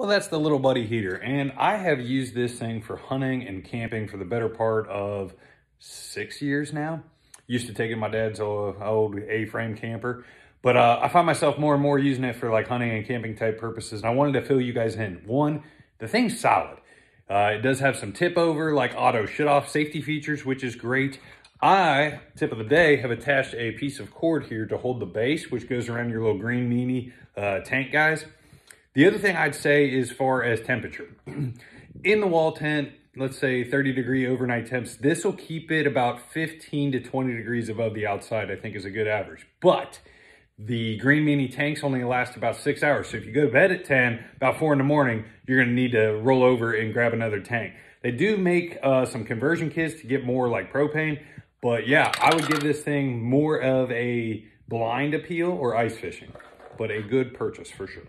Well, that's the little buddy heater. And I have used this thing for hunting and camping for the better part of six years now. Used to take it my dad's old A-frame camper. But uh, I find myself more and more using it for like hunting and camping type purposes. And I wanted to fill you guys in. One, the thing's solid. Uh, it does have some tip over, like auto shut off safety features, which is great. I, tip of the day, have attached a piece of cord here to hold the base, which goes around your little green meanie uh, tank guys. The other thing I'd say as far as temperature, in the wall tent, let's say 30 degree overnight temps, this will keep it about 15 to 20 degrees above the outside, I think is a good average. But the Green Mini tanks only last about six hours. So if you go to bed at 10, about four in the morning, you're gonna need to roll over and grab another tank. They do make uh, some conversion kits to get more like propane, but yeah, I would give this thing more of a blind appeal or ice fishing, but a good purchase for sure.